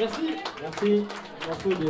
Merci. Merci. Morceau de